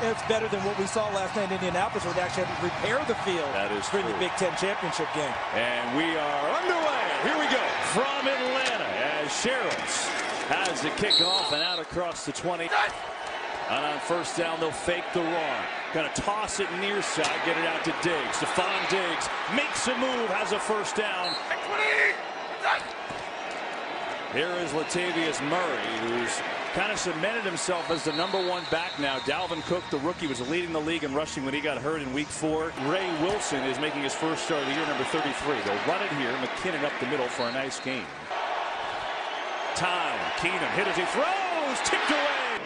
It's better than what we saw last night in Indianapolis where they actually had to repair the field That is for the. Big Ten championship game. And we are underway. Here we go from Atlanta as Sherels has the kickoff and out across the 20. And on first down, they'll fake the run. Going to toss it near side, get it out to Diggs. Stefon Diggs makes a move, has a first down. Here is Latavius Murray, who's kind of cemented himself as the number one back now. Dalvin Cook, the rookie, was leading the league in rushing when he got hurt in week four. Ray Wilson is making his first start of the year, number 33. They'll run it here. McKinnon up the middle for a nice game. Time. Keenum hit as he throws. Tipped away.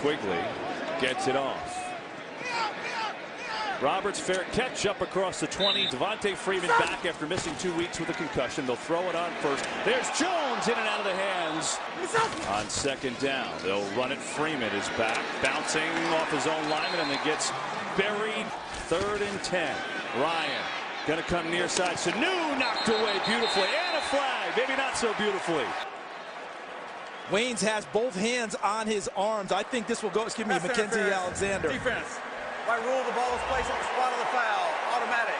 Quigley gets it off. Roberts fair catch up across the 20. Devonta Freeman back after missing two weeks with a concussion. They'll throw it on first. There's Jones in and out of the hands. On second down, they'll run it. Freeman is back, bouncing off his own lineman, and then gets buried. Third and 10. Ryan going to come near side. Sanu knocked away beautifully. And a flag. Maybe not so beautifully. Waynes has both hands on his arms. I think this will go, excuse me, Pass Mackensie. Alexander. Defense. By rule, the ball is placed on the spot of the foul. Automatic.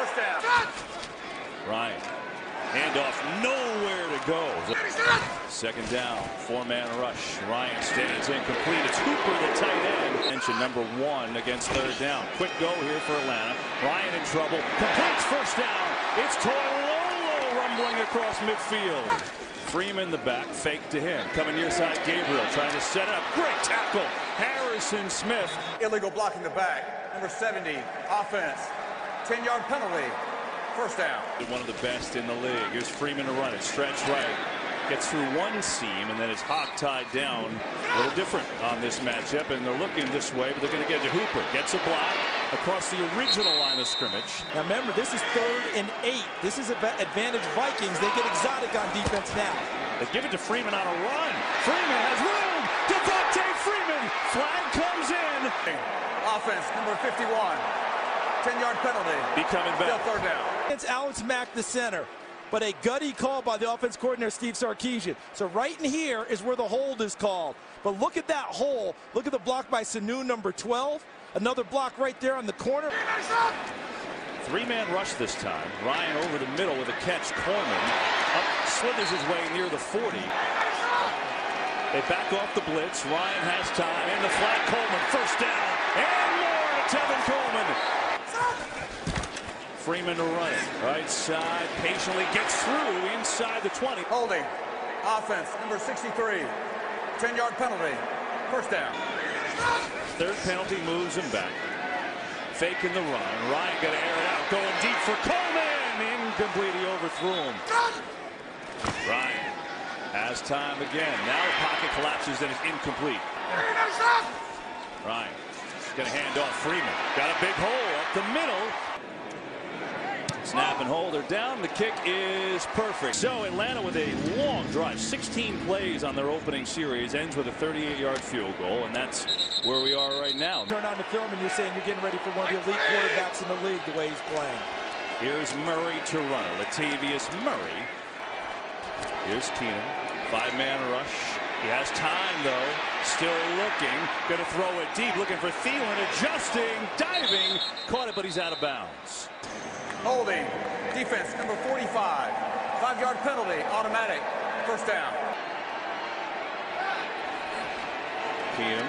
First down. Ryan. Handoff nowhere to go. Second down. Four-man rush. Ryan stays incomplete. It's Hooper, the tight end. Mention number one against third down. Quick go here for Atlanta. Ryan in trouble. Completes first down. It's Toilolo rumbling across midfield. Freeman in the back. Fake to him. Coming near side. Gabriel trying to set up. Great tackle. Harrison Smith. Illegal blocking the back. Number 70. Offense. 10-yard penalty. First down. One of the best in the league. Here's Freeman to run it. Stretch right. Gets through one seam and then is hot tied down. A little different on this matchup, and they're looking this way, but they're going to get to Hooper. Gets a block across the original line of scrimmage. Now remember, this is third and eight. This is advantage Vikings. They get exotic on defense now. They give it to Freeman on a run. Freeman has room. Devonta Freeman. Flag comes in. Offense. Number 51. 10-yard penalty. Be coming back. Still third down. It's Alex Mack, the center. But a gutty call by the offense coordinator, Steve Sarkisian. So right in here is where the hold is called. But look at that hole. Look at the block by Sanu, number 12. Another block right there on the corner. Three-man rush this time. Ryan over the middle with a catch. Coleman up, slithers his way near the 40. They back off the blitz. Ryan has time. And the flat Coleman. First down. And more to Tevin Coleman. Freeman to run. Right side. Patiently gets through inside the 20. Holding. Offense. Number 63. 10-yard penalty. First down. Third penalty moves him back. Faking the run. Ryan got to air it out. Going deep for Coleman. Incomplete. He overthrew him. Ryan has time again. Now the pocket collapses and it's incomplete. Ryan going to hand off Freeman. Got a big hole up the middle. Snap and hold. They're down. The kick is perfect. So Atlanta with a long drive, 16 plays on their opening series, ends with a 38-yard field goal, and that's where we are right now. Turn on the film and you're saying you're getting ready for one of the elite quarterbacks in the league the way he's playing. Here's Murray to run. Latavius Murray. Here's Keenum. Five-man rush. He has time, though. Still looking. Going to throw it deep. Looking for Thielen. Adjusting. Diving. Caught it, but he's out of bounds. Holding. Defense. Number 45. Five-yard penalty. Automatic. First down. Keenum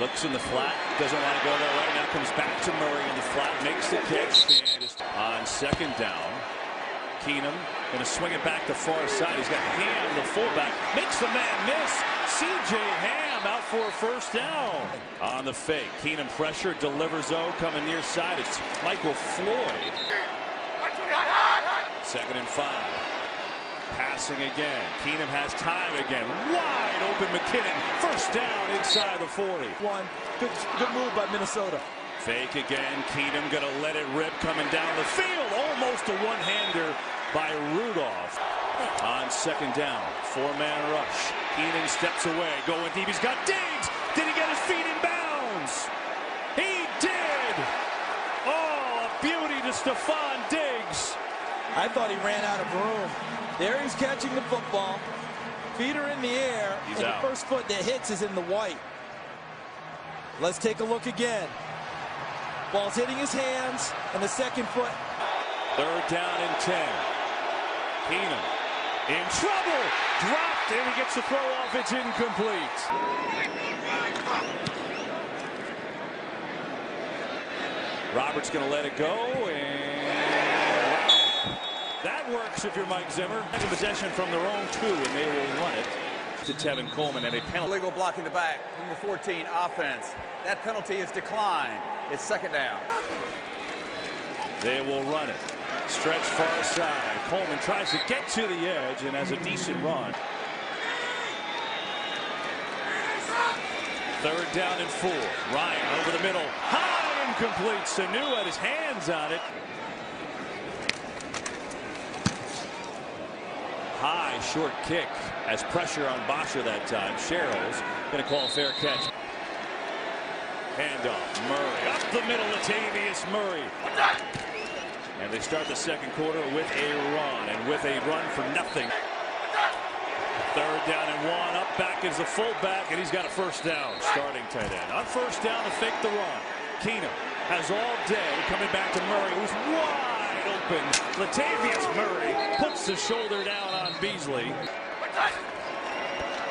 looks in the flat. Doesn't want to go that way. Now comes back to Murray in the flat. Makes the catch. And on second down. Keenum going to swing it back to far side. He's got Ham, the fullback. Makes the man miss. C.J. Ham out for a first down. On the fake. Keenum pressure. Delivers though. Coming near side. It's Michael Floyd. Second and five. Passing again. Keenum has time again. Wide open McKinnon. First down inside the 40. One, good, good move by Minnesota. Fake again. Keenum going to let it rip coming down the field. Almost a one-hander by Rudolph. On second down. Four-man rush. Keenum steps away. Going deep. He's got Diggs. Did he get his feet in bounds? He did. Oh, a beauty to Stefon Diggs. I thought he ran out of room. There he's catching the football. Feet are in the air. He's and out. the first foot that hits is in the white. Let's take a look again. Ball's hitting his hands, and the second foot. Third down and 10. Keenum in trouble. Dropped, and he gets the throw off. It's incomplete. Roberts going to let it go, and that works if you're Mike Zimmer. Has a possession from their own two, and they will run it to Tevin Coleman and a penalty. Illegal blocking the back. Number 14, offense. That penalty is declined. It's second down. They will run it. Stretch far side. Coleman tries to get to the edge and has a decent run. Third down and four. Ryan over the middle. High incomplete. Sanu had his hands on it. High short kick as pressure on Bosher that time. Sherels going to call a fair catch. Handoff. Murray the middle. Latavius Murray. And they start the second quarter with a run and with a run for nothing. Third down and one. Up back is the fullback, and he's got a first down. Starting tight end. On first down to fake the run. Keenum has all day coming back to Murray, who's wide open. Latavius Murray puts the shoulder down on Beasley.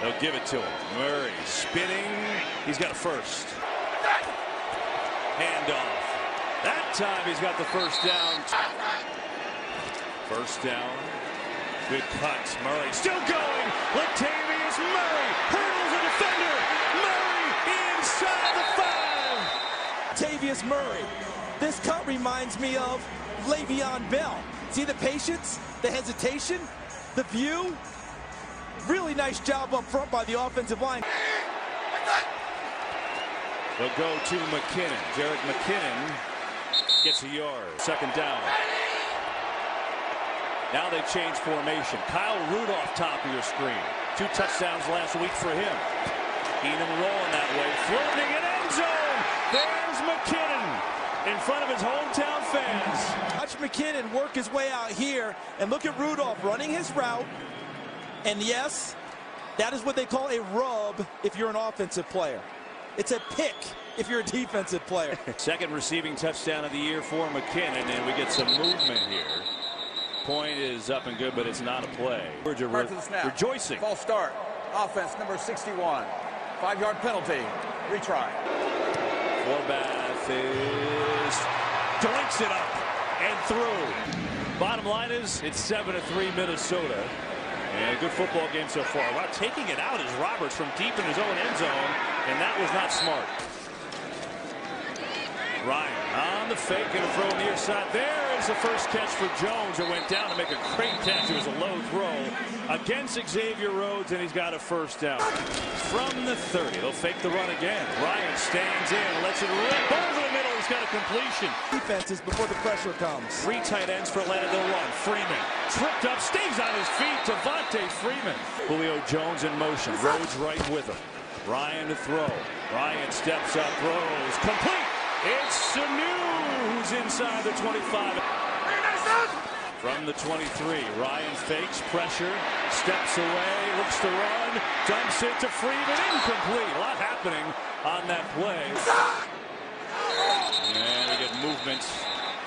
They'll give it to him. Murray spinning. He's got a first. Handoff. That time he's got the first down. First down. Good cuts. Murray still going. Latavius Murray hurdles a defender. Murray inside the five. Latavius Murray. This cut reminds me of Le'Veon Bell. See the patience, the hesitation, the view. Really nice job up front by the offensive line. They'll go to McKinnon. Jerick McKinnon gets a yard. Second down. Now they change formation. Kyle Rudolph top of your screen. Two touchdowns last week for him. Keenum rolling that way. Floating in end zone. There's McKinnon in front of his hometown fans. Watch McKinnon work his way out here and look at Rudolph running his route. And yes, that is what they call a rub if you're an offensive player. It's a pick if you're a defensive player. Second receiving touchdown of the year for McKinnon, and we get some movement here. Point is up and good, but it's not a play. We're re Right to the snap. rejoicing. False start. Offense number 61. Five-yard penalty. Retry. Forbath is doinks it up and through. Bottom line is it's 7 to 3 Minnesota. And a good football game so far. Wow, taking it out is Roberts from deep in his own end zone, and that was not smart. Ryan on the fake and a throw near side. There is the first catch for Jones. It went down to make a great catch. It was a low throw against Xavier Rhodes, and he's got a first down. From the 30, they'll fake the run again. Ryan stands in, lets it rip over the middle. He's got a completion. Defenses before the pressure comes. Three tight ends for Atlanta. They'll run. Freeman tripped up, stays on his feet. Devonta Freeman. Julio Jones in motion. Rhodes right with him. Ryan to throw. Ryan steps up, throws. Complete. It's Sanu who's inside the 25. From the 23, Ryan fakes pressure, steps away, looks to run, dumps it to Freeman, incomplete. A lot happening on that play. And we get movements,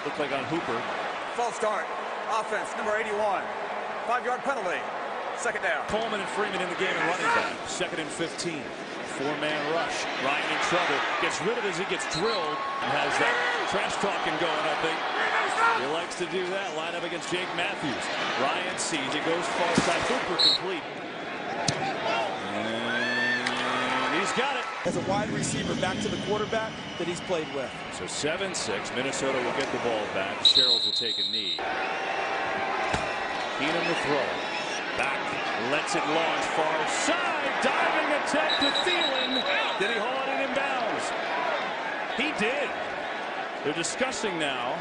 look like on Hooper. False start. Offense number 81. Five-yard penalty. Second down. Coleman and Freeman in the game and running back. Second and 15. Four-man rush. Ryan in trouble. Gets rid of it as he gets drilled. And has that trash talking going, I think. He likes to do that. Line up against Jake Matthews. Ryan sees it. Goes far side. Hooper complete. And he's got it. As a wide receiver back to the quarterback that he's played with. So 7-6. Minnesota will get the ball back. Sherels will take a knee. Keenum to throw. Back. Lets it launch far side. Diving attempt to Thielen. Did he haul it in bounds? He did. They're discussing now.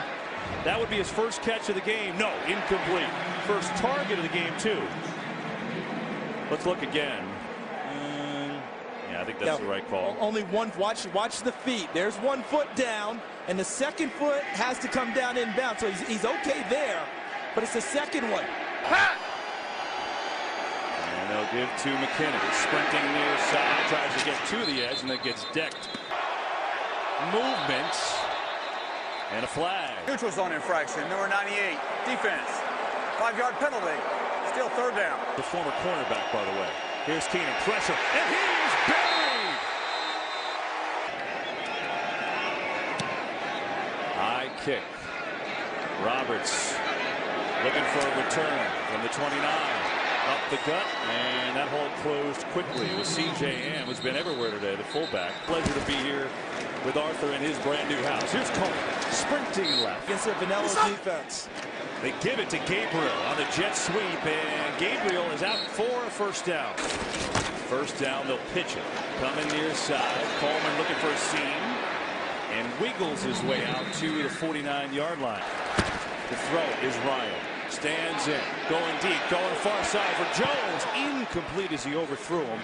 That would be his first catch of the game. No, incomplete. First target of the game, too. Let's look again. Mm, yeah, I think that's Now, the right call. Only one. Watch, watch the feet. There's one foot down, and the second foot has to come down inbound. So he's, he's okay there, but it's the second one. And they'll give to McKinnon. Sprinting near side, tries to get to the edge, and then gets decked. movement. And a flag. Neutral zone infraction, number 98, defense. Five-yard penalty. Still third down. The former cornerback, by the way. Here's Keenum. pressure, and he's buried! High kick. Roberts looking for a return from the 29. Up the gut, and that hole closed quickly. with was C.J. Ham, who's been everywhere today, the fullback. Pleasure to be here with Arthur in his brand new house. Here's Coleman, sprinting left. Against the Vanilla defense. They give it to Gabriel on the jet sweep, and Gabriel is out for a first down. First down, they'll pitch it. Coming near side, Coleman looking for a seam, and wiggles his way out to the 49-yard line. The throw is Ryan. Stands in, going deep, going far side for Jones. Incomplete as he overthrew him.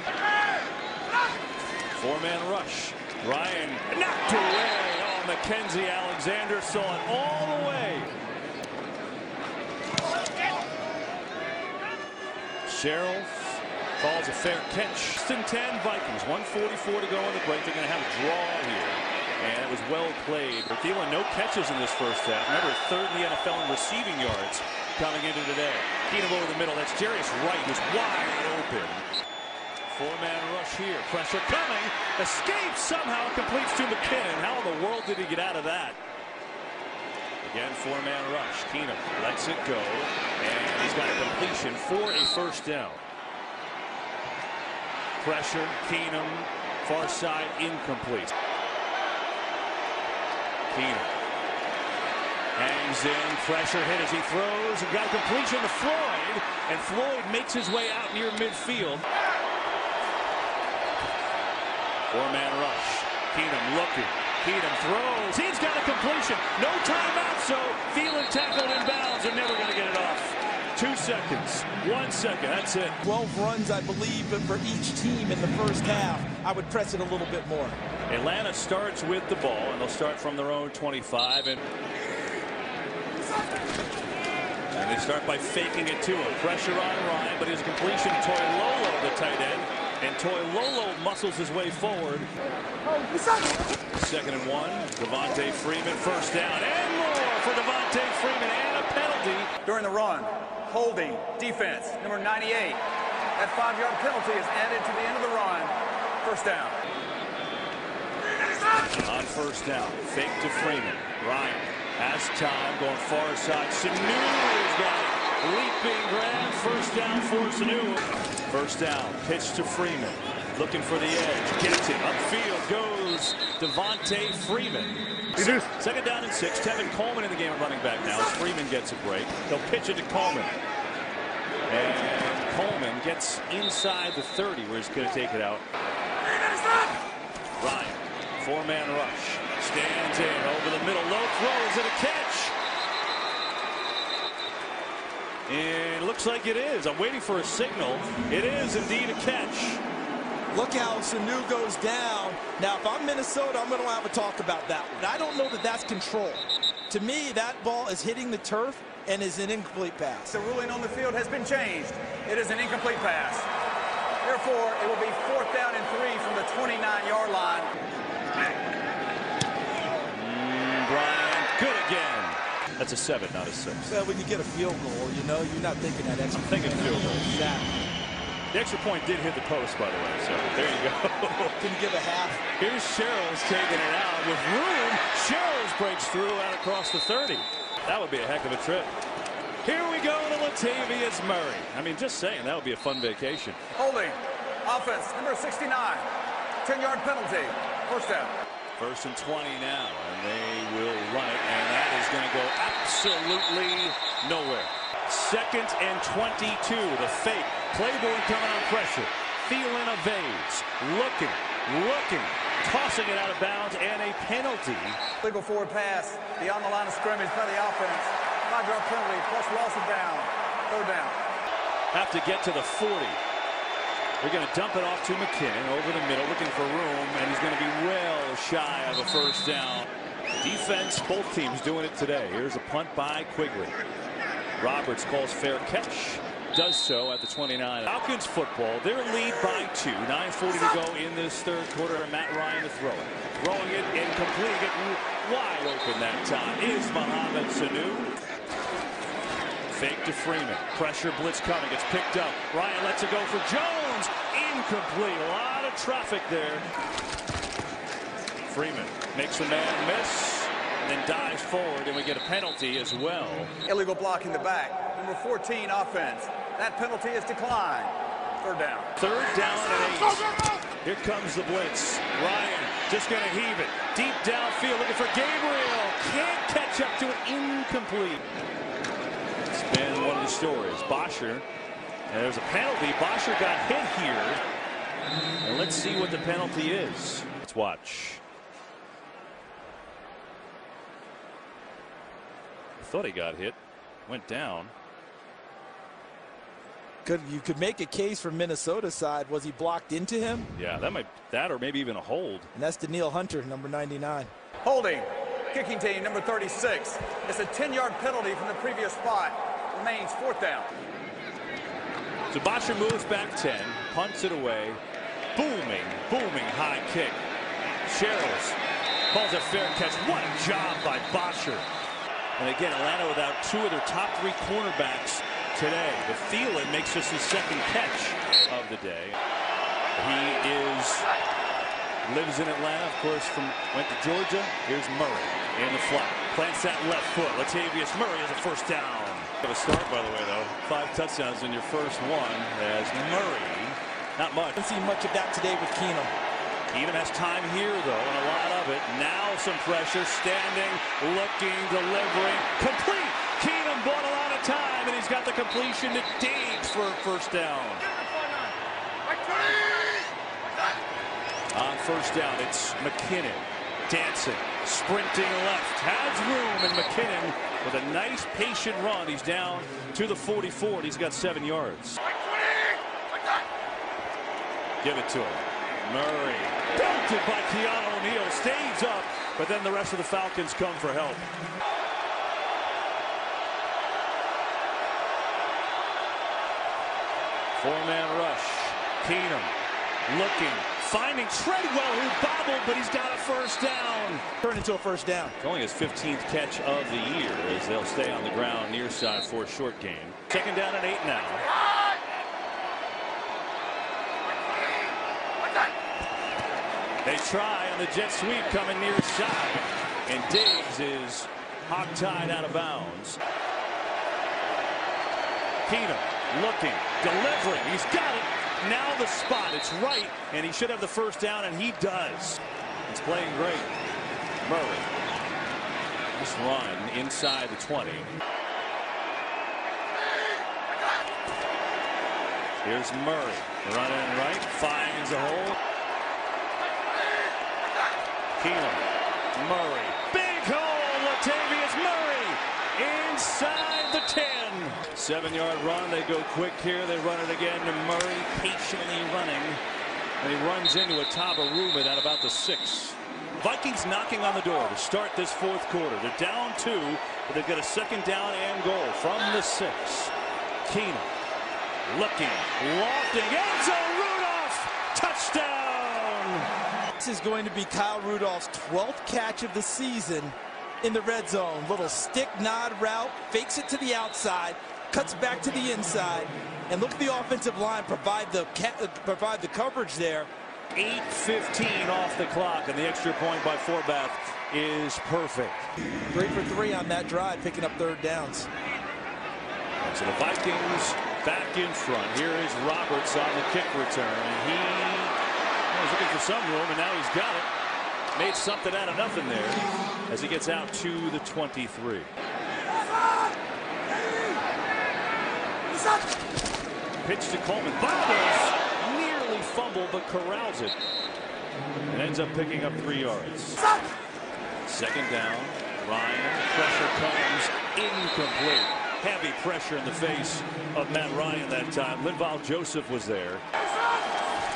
Four-man rush. Ryan knocked away. Oh, Mackensie Alexander saw it all the way. Sherels calls a fair catch. 10 Vikings, 144 to go in the break. They're going to have a draw here. And it was well played. Thielen, no catches in this first half. Remember, third in the NFL in receiving yards coming into today. Keenum over the middle. That's Jarius Wright, who's wide open. Four-man rush here. Pressure coming. Escapes somehow. Completes to McKinnon. How in the world did he get out of that? Again, four-man rush. Keenum lets it go. And he's got a completion for a first down. Pressure. Keenum. Far side. Incomplete. Keenum. Hangs in, pressure hit as he throws, and got a completion to Floyd, and Floyd makes his way out near midfield. Four-man rush. Keenum looking. Keenum throws. He's got a completion. No timeout, so Thielen tackled in bounds and never going to get it off. Two seconds. One second. That's it. 12 runs, I believe, but for each team in the first half. I would press it a little bit more. Atlanta starts with the ball, and they'll start from their own 25. And and they start by faking it to him. Pressure on Ryan, but his completion to Toilolo, the tight end. And Toilolo muscles his way forward. Second and one. Devonta Freeman first down. And more for Devonta Freeman and a penalty. During the run, holding, defense, number 98. That five-yard penalty is added to the end of the run. First down. On first down, fake to Freeman. Ryan has time, going far side. Sanu's got it. Leaping grab, first down for Sanu. First down, pitch to Freeman. Looking for the edge, gets it. Upfield goes Devonta Freeman. Second down and six. Tevin Coleman in the game of running back now. As Freeman gets a break. They'll pitch it to Coleman. And Coleman gets inside the 30 where he's going to take it out. Ryan, four-man rush. Stands in over the middle. Low throw. Is it a catch? And it looks like it is. I'm waiting for a signal. It is indeed a catch. Look how Sanu goes down. Now, if I'm Minnesota, I'm going to have a talk about that one. I don't know that that's control. To me, that ball is hitting the turf and is an incomplete pass. The ruling on the field has been changed. It is an incomplete pass. Therefore, it will be fourth down and three from the 29-yard line. Mm, Brian, good again. That's a seven, not a six. Well, when you get a field goal, you know, you're not thinking that extra. I'm thinking field goal. Exactly. The extra point did hit the post, by the way, so there you go. Can you give a half? Here's Sherels taking it out with room. Sherels breaks through out across the 30. That would be a heck of a trip. Here we go to Latavius Murray. I mean, just saying, that would be a fun vacation. Holding. Offense, number 69. 10-yard penalty. First down. First and 20 now, and they will run it, and that is going to go absolutely nowhere. Second and 22, the fake. Clayborn coming on pressure. Thielen evades. Looking, looking, tossing it out of bounds, and a penalty. Legal forward pass beyond the line of scrimmage by the offense. Five-yard penalty plus loss of down. Third down. Have to get to the 40. They're going to dump it off to McKinnon over the middle, looking for room, and he's going to be well shy of a first down. Defense, both teams doing it today. Here's a punt by Quigley. Roberts calls fair catch. does so at the 29. Falcons football, their lead by two. 9.40 to go in this third quarter. Matt Ryan to throw it. Throwing it incomplete. Wide open that time is Mohamed Sanu. Fake to Freeman. Pressure blitz coming. It's picked up. Ryan lets it go for Jones. Incomplete. A lot of traffic there. Freeman makes a man miss then dives forward and we get a penalty as well. Illegal block in the back. Number 14 offense. That penalty is declined. Third down. Third down and eight. Here comes the blitz. Ryan just going to heave it. Deep downfield looking for Gabriel. Can't catch up to it. Incomplete. It's been one of the stories. Bosher. And there's a penalty. Bosher got hit here. And let's see what the penalty is. Let's watch. Thought he got hit. Went down. Could you could make a case for Minnesota side? Was he blocked into him? Yeah, that might that or maybe even a hold. And that's Danielle Hunter, number 99. Holding. Kicking team number 36. It's a 10-yard penalty from the previous spot. Remains fourth down. So Bosher moves back 10, punts it away. Booming, booming high kick. Sherels calls a fair catch. What a job by Bosher. And again, Atlanta without two of their top three cornerbacks today. The Thielen makes this his second catch of the day. He is lives in Atlanta, of course, from went to Georgia. Here's Murray in the flat. Plants that left foot. Latavius Murray has a first down. Have a start, by the way, though. Five touchdowns in your first one as Murray. Not much. Didn't see much of that today with Keenum. Keenum has time here, though, and a lot of it. Now some pressure. Standing, looking, delivering. Complete. Keenum bought a lot of time, and he's got the completion to Diggs for a first down. On first down, it's McKinnon dancing, sprinting left, has room, and McKinnon with a nice patient run. He's down to the 44, and he's got seven yards. Give it to him. Murray, belted by Keanu O'Neal, stays up, but then the rest of the Falcons come for help. Four-man rush. Keenum looking, finding Treadwell, who bobbled, but he's got a first down. Turn into a first down. It's only his 15th catch of the year as they'll stay on the ground near side for a short game. Second down and eight now. They try on the jet sweep coming near side. And Diggs is hog-tied out of bounds. Keenum looking, delivering. He's got it. Now the spot. It's right, and he should have the first down, and he does. He's playing great. Murray. This run inside the 20. Here's Murray. Running right, finds a hole. Keenum. Murray. Big hole. Latavius Murray. Inside the 10. Seven yard run. They go quick here. They run it again to Murray. Patiently running. And he runs into a Taba Ruben at about the six. Vikings knocking on the door to start this fourth quarter. They're down two, but they've got a second down and goal from the six. Keenum looking, lofting, end zone, Rudolph, touchdown! This is going to be Kyle Rudolph's 12th catch of the season in the red zone. Little stick nod route, fakes it to the outside, cuts back to the inside, and look at the offensive line provide the uh, provide the coverage there. 8.15 off the clock, and the extra point by Forbath is perfect. Three for three on that drive, picking up third downs. So the Vikings back in front. Here is Roberts on the kick return. And he was looking for some room, and now he's got it. Made something out of nothing there as he gets out to the 23. Pitch to Coleman. Bobbles. Nearly fumbled, but corrals it. And ends up picking up three yards. Second down. Ryan. Pressure comes incomplete. Heavy pressure in the face of Matt Ryan that time. Linval Joseph was there.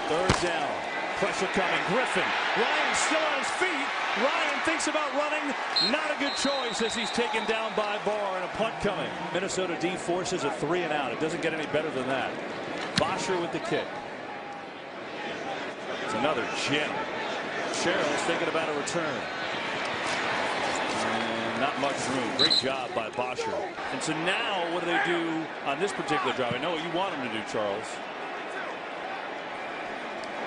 Third down. Pressure coming. Griffen. Ryan still on his feet. Ryan thinks about running. Not a good choice as he's taken down by Barr and a punt coming. Minnesota D forces a three and out. It doesn't get any better than that. Bosher with the kick. It's another gem. Sherrill's thinking about a return. Not much room. Great job by Bosher. And so now what do they do on this particular drive? I know what you want them to do, Charles.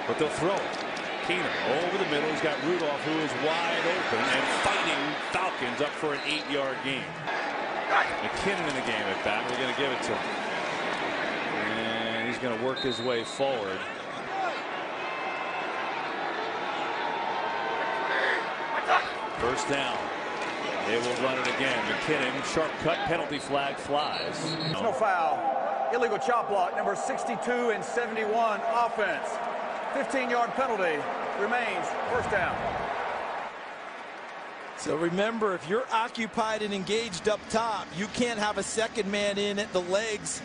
But they'll throw it. Keenum over the middle. He's got Rudolph, who is wide open and fighting Falcons up for an eight-yard game. McKinnon in the game at back. They're going to give it to him. And he's going to work his way forward. First down. They will run it again. McKinnon, sharp cut, penalty flag flies. No foul. Illegal chop block, number 62 and 71 offense. 15-yard penalty remains first down. So remember, if you're occupied and engaged up top, you can't have a second man in at the legs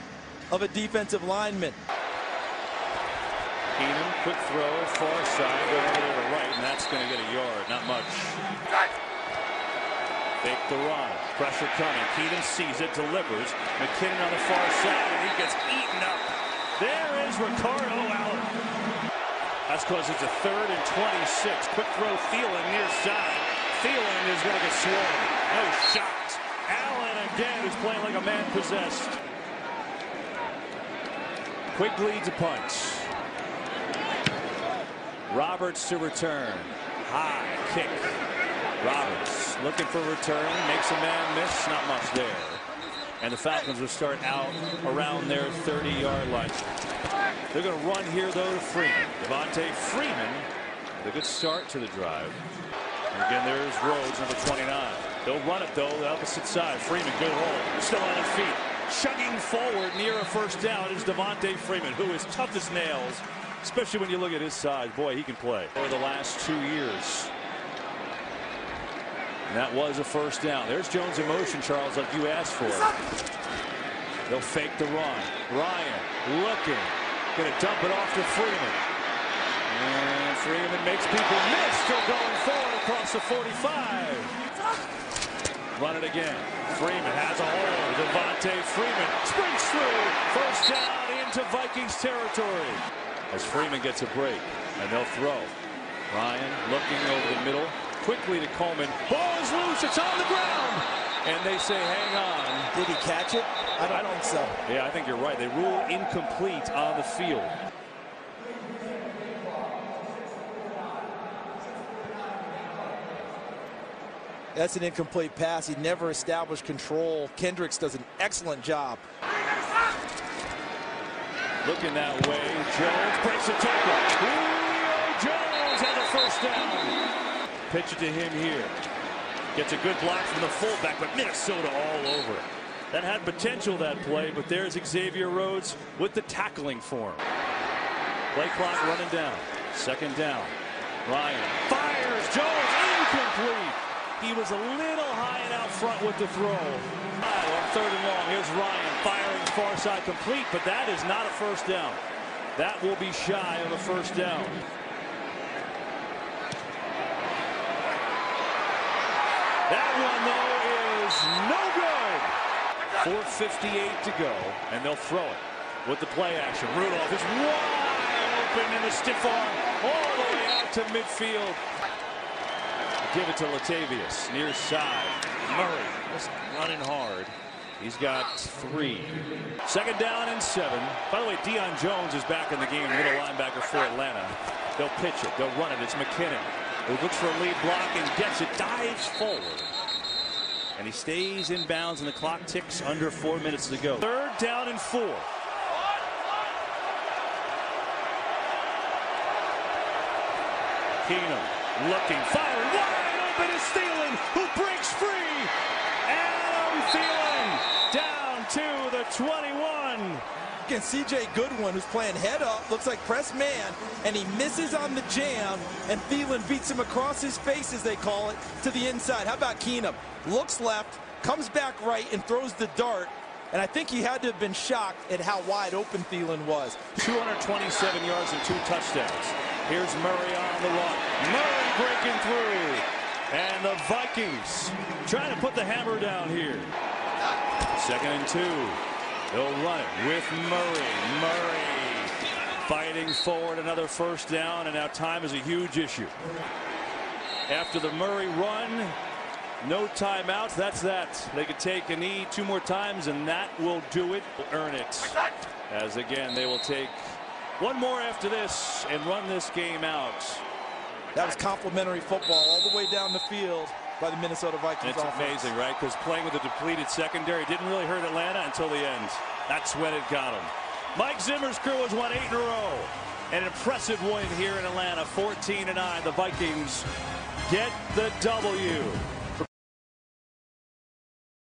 of a defensive lineman. Keenum, quick throw, far side, going over to the right, and that's going to get a yard. Not much. Fake the run. Pressure coming. Keenum sees it, delivers. McKinnon on the far side, and he gets eaten up. There is Ricardo Allen. That's because it's a third and 26. Quick throw, Thielen near side. Thielen is going to get swarmed. No shot. Allen again is playing like a man possessed. Quick leads a punch. Roberts to return. High kick. Roberts looking for return. Makes a man miss. Not much there. And the Falcons will start out around their 30-yard line. They're going to run here, though, to Freeman. Devonta Freeman with a good start to the drive. And again, there's Rhodes, number 29. They'll run it, though, the opposite side. Freeman, good hold. Still on his feet. Chugging forward near a first down is Devonta Freeman, who is tough as nails, especially when you look at his size. Boy, he can play. For the last two years. And that was a first down. There's Jones in motion, Charles, like you asked for. They'll fake the run. Ryan looking. Going to dump it off to Freeman. And Freeman makes people miss. Still going forward across the 45. Run it again. Freeman has a hold. Devonta Freeman sprints through. First down into Vikings territory. As Freeman gets a break. And they'll throw. Ryan looking over the middle. Quickly to Coleman. Ball is loose. It's on the ground. And they say, hang on. Did he catch it? I don't, I don't think so. Yeah, I think you're right. They rule incomplete on the field. That's an incomplete pass. He never established control. Kendricks does an excellent job. Looking that way. Jones breaks the tackle. Julio Jones has a first down. Pitch it to him here. Gets a good block from the fullback, but Minnesota all over. That had potential, that play, but there's Xavier Rhodes with the tackling form. Play clock running down. Second down. Ryan fires. Jones incomplete. He was a little high and out front with the throw. On third and long, here's Ryan firing far side complete, but that is not a first down. That will be shy of a first down. That one, though, is no good. 4.58 to go, and they'll throw it with the play action. Rudolph is wide open in the stiff arm all the way out to midfield. Give it to Latavius, near side. Murray just running hard. He's got three. Second down and seven. By the way, Deion Jones is back in the game, middle linebacker for Atlanta. They'll pitch it. They'll run it. It's McKinnon who looks for a lead block and gets it, dives forward. And he stays in bounds, and the clock ticks under four minutes to go. Third down and four. Keenum looking, firing, wide open is Thielen, who breaks free. Adam Thielen down to the 21. C.J. Goodwin, who's playing head up, looks like press man, and he misses on the jam, and Thielen beats him across his face, as they call it, to the inside. How about Keenum? Looks left, comes back right, and throws the dart. And I think he had to have been shocked at how wide open Thielen was. 227 yards and two touchdowns. Here's Murray on the run. Murray breaking through. And the Vikings trying to put the hammer down here. Second and two. They'll run it with Murray. Murray fighting forward. Another first down. And now time is a huge issue. After the Murray run, no timeouts. That's that. They could take a knee two more times, and that will do it. Earn it. As again, they will take one more after this and run this game out. That was complimentary football all the way down the field by the Minnesota Vikings. It's amazing, right? Because playing with a depleted secondary didn't really hurt Atlanta until the end. That's when it got them. Mike Zimmer's crew has won eight in a row. An impressive win here in Atlanta, 14 to 9. The Vikings get the W.